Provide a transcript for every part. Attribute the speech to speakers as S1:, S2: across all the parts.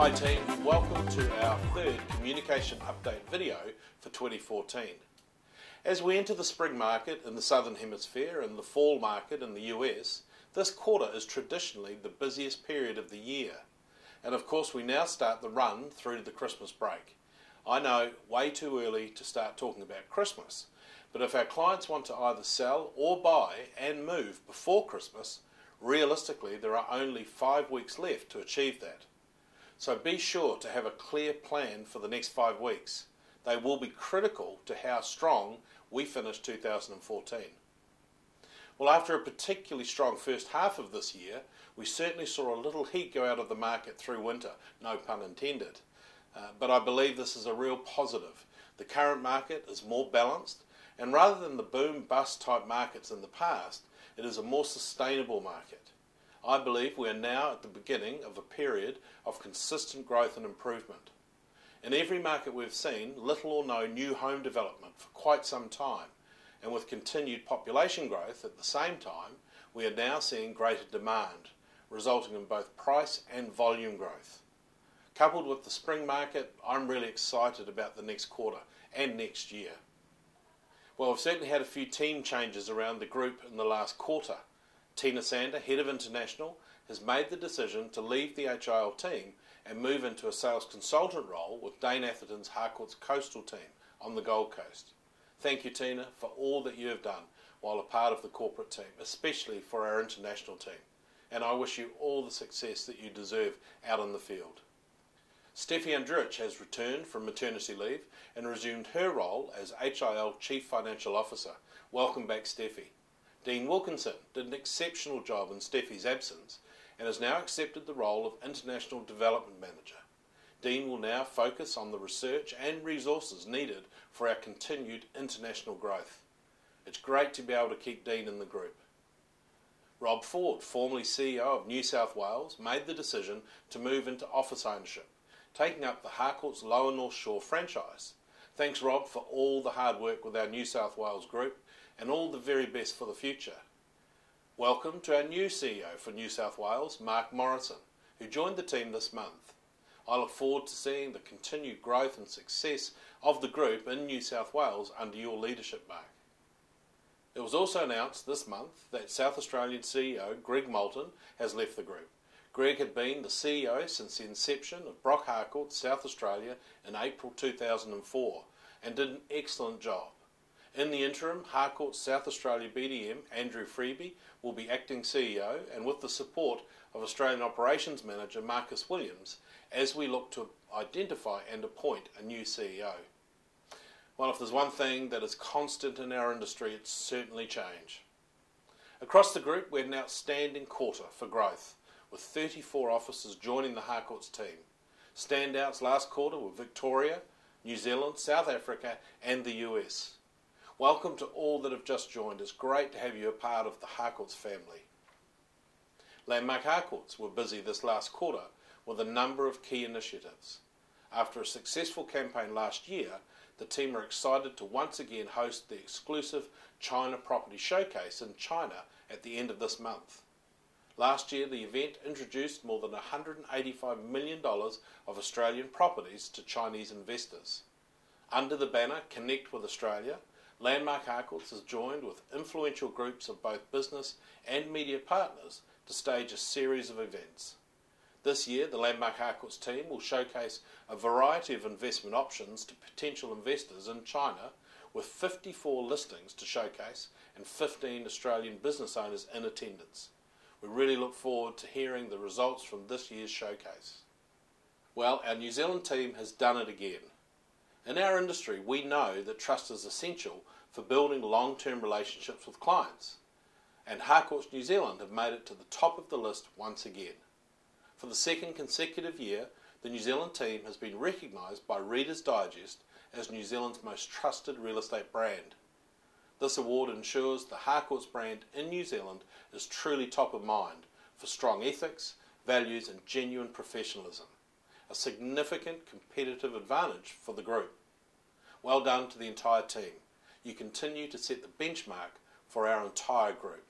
S1: Hi team, welcome to our third communication update video for 2014. As we enter the spring market in the southern hemisphere and the fall market in the US, this quarter is traditionally the busiest period of the year. And of course we now start the run through to the Christmas break. I know way too early to start talking about Christmas, but if our clients want to either sell or buy and move before Christmas, realistically there are only five weeks left to achieve that. So be sure to have a clear plan for the next five weeks. They will be critical to how strong we finish 2014. Well, after a particularly strong first half of this year, we certainly saw a little heat go out of the market through winter, no pun intended. Uh, but I believe this is a real positive. The current market is more balanced, and rather than the boom bust type markets in the past, it is a more sustainable market. I believe we are now at the beginning of a period of consistent growth and improvement. In every market we've seen little or no new home development for quite some time, and with continued population growth at the same time, we are now seeing greater demand, resulting in both price and volume growth. Coupled with the spring market, I'm really excited about the next quarter and next year. Well, we've certainly had a few team changes around the group in the last quarter. Tina Sander, Head of International, has made the decision to leave the HIL team and move into a sales consultant role with Dane Atherton's Harcourts Coastal team on the Gold Coast. Thank you, Tina, for all that you have done while a part of the corporate team, especially for our international team. And I wish you all the success that you deserve out in the field. Steffi Andrich has returned from maternity leave and resumed her role as HIL Chief Financial Officer. Welcome back, Steffi. Dean Wilkinson did an exceptional job in Steffi's absence and has now accepted the role of International Development Manager. Dean will now focus on the research and resources needed for our continued international growth. It's great to be able to keep Dean in the group. Rob Ford, formerly CEO of New South Wales, made the decision to move into office ownership taking up the Harcourts Lower North Shore franchise. Thanks, Rob, for all the hard work with our New South Wales group and all the very best for the future. Welcome to our new CEO for New South Wales, Mark Morrison, who joined the team this month. I look forward to seeing the continued growth and success of the group in New South Wales under your leadership, Mark. It was also announced this month that South Australian CEO Greg Moulton has left the group. Greg had been the CEO since the inception of Brock Harcourt South Australia in April 2004 and did an excellent job. In the interim, Harcourt South Australia BDM Andrew Freeby will be acting CEO and with the support of Australian Operations Manager Marcus Williams as we look to identify and appoint a new CEO. Well, if there's one thing that is constant in our industry, it's certainly change. Across the group, we had an outstanding quarter for growth with 34 officers joining the Harcourts team. Standouts last quarter were Victoria, New Zealand, South Africa, and the US. Welcome to all that have just joined. It's great to have you a part of the Harcourts family. Landmark Harcourts were busy this last quarter with a number of key initiatives. After a successful campaign last year, the team are excited to once again host the exclusive China Property Showcase in China at the end of this month. Last year, the event introduced more than $185 million of Australian properties to Chinese investors. Under the banner Connect with Australia, Landmark Harcourts has joined with influential groups of both business and media partners to stage a series of events. This year, the Landmark Harcourts team will showcase a variety of investment options to potential investors in China, with 54 listings to showcase and 15 Australian business owners in attendance. We really look forward to hearing the results from this year's showcase. Well, our New Zealand team has done it again. In our industry, we know that trust is essential for building long term relationships with clients, and Harcourts New Zealand have made it to the top of the list once again. For the second consecutive year, the New Zealand team has been recognised by Reader's Digest as New Zealand's most trusted real estate brand. This award ensures the Harcourts brand in New Zealand is truly top of mind for strong ethics, values, and genuine professionalism, a significant competitive advantage for the group. Well done to the entire team. You continue to set the benchmark for our entire group.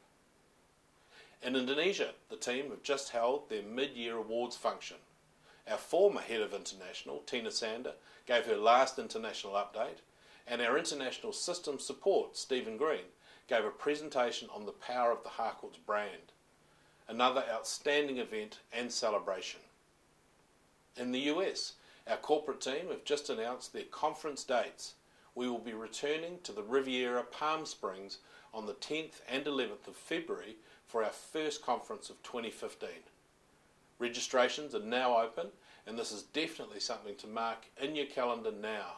S1: In Indonesia, the team have just held their mid year awards function. Our former head of international, Tina Sander, gave her last international update, and our international systems support, Stephen Green, gave a presentation on the power of the Harcourts brand. Another outstanding event and celebration. In the US, our corporate team have just announced their conference dates. We will be returning to the Riviera Palm Springs on the 10th and 11th of February for our first conference of 2015. Registrations are now open, and this is definitely something to mark in your calendar now.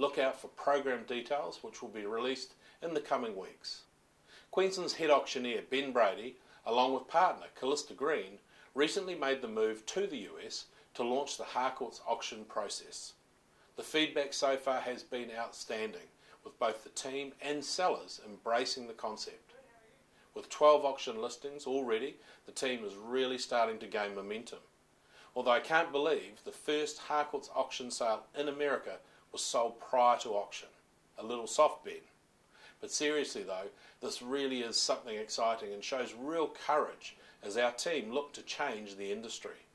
S1: Look out for program details, which will be released in the coming weeks. Queensland's head auctioneer Ben Brady, along with partner Callista Green, recently made the move to the US to launch the Harcourts auction process. The feedback so far has been outstanding, with both the team and sellers embracing the concept. With 12 auction listings already, the team is really starting to gain momentum. Although I can't believe the first Harcourts auction sale in America was sold prior to auction. A little soft bet. But seriously though, this really is something exciting and shows real courage as our team look to change the industry.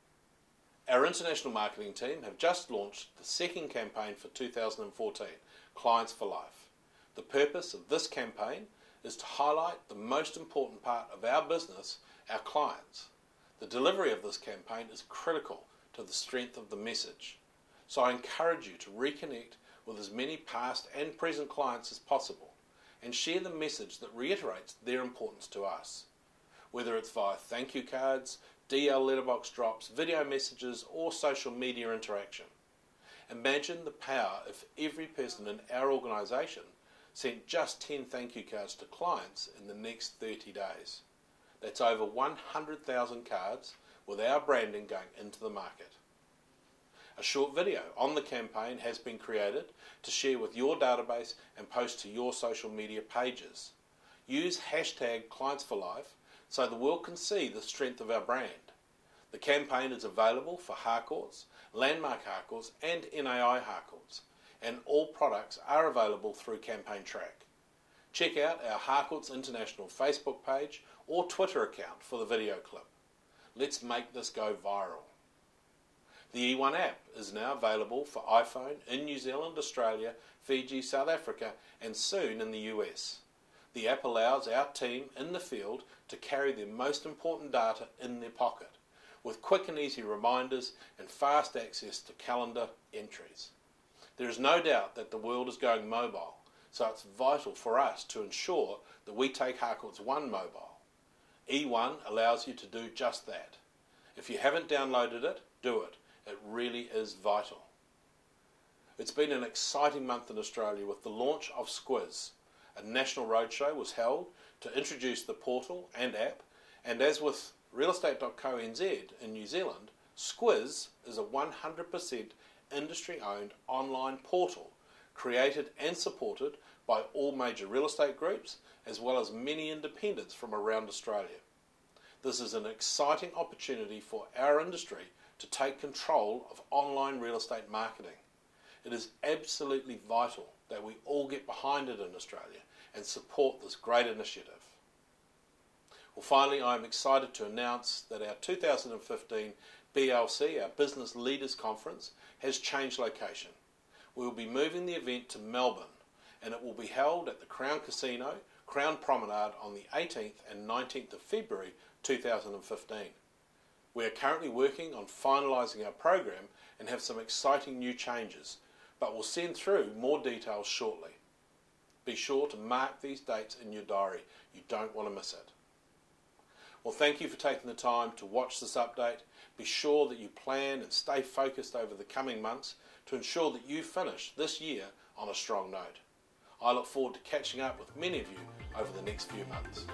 S1: Our international marketing team have just launched the second campaign for 2014, Clients for Life. The purpose of this campaign is to highlight the most important part of our business, our clients. The delivery of this campaign is critical to the strength of the message. So I encourage you to reconnect with as many past and present clients as possible and share the message that reiterates their importance to us. Whether it's via thank you cards, DL letterbox drops, video messages, or social media interaction. Imagine the power if every person in our organisation sent just 10 thank you cards to clients in the next 30 days. That's over 100,000 cards with our branding going into the market. A short video on the campaign has been created to share with your database and post to your social media pages. Use hashtag Clients for Life so the world can see the strength of our brand. The campaign is available for Harcourts, Landmark Harcourts and NAI Harcourts, and all products are available through Campaign Track. Check out our Harcourts International Facebook page or Twitter account for the video clip. Let's make this go viral. The E1 app is now available for iPhone in New Zealand, Australia, Fiji, South Africa, and soon in the US. The app allows our team in the field to carry their most important data in their pocket, with quick and easy reminders and fast access to calendar entries. There is no doubt that the world is going mobile, so it's vital for us to ensure that we take Harcourts One mobile. E1 allows you to do just that. If you haven't downloaded it, do it. It really is vital. It's been an exciting month in Australia with the launch of Squiz, a national roadshow was held to introduce the portal and app, and as with realestate.co.nz in New Zealand, Squiz is a 100% industry owned online portal created and supported by all major real estate groups as well as many independents from around Australia. This is an exciting opportunity for our industry to take control of online real estate marketing. It is absolutely vital that we all get behind it in Australia and support this great initiative. Well, finally, I'm excited to announce that our 2015 BLC, our Business Leaders Conference, has changed location. We will be moving the event to Melbourne and it will be held at the Crown Casino, Crown Promenade on the 18th and 19th of February 2015. We are currently working on finalising our program and have some exciting new changes, but we'll send through more details shortly. Be sure to mark these dates in your diary. You don't want to miss it. Well, thank you for taking the time to watch this update. Be sure that you plan and stay focused over the coming months to ensure that you finish this year on a strong note. I look forward to catching up with many of you over the next few months.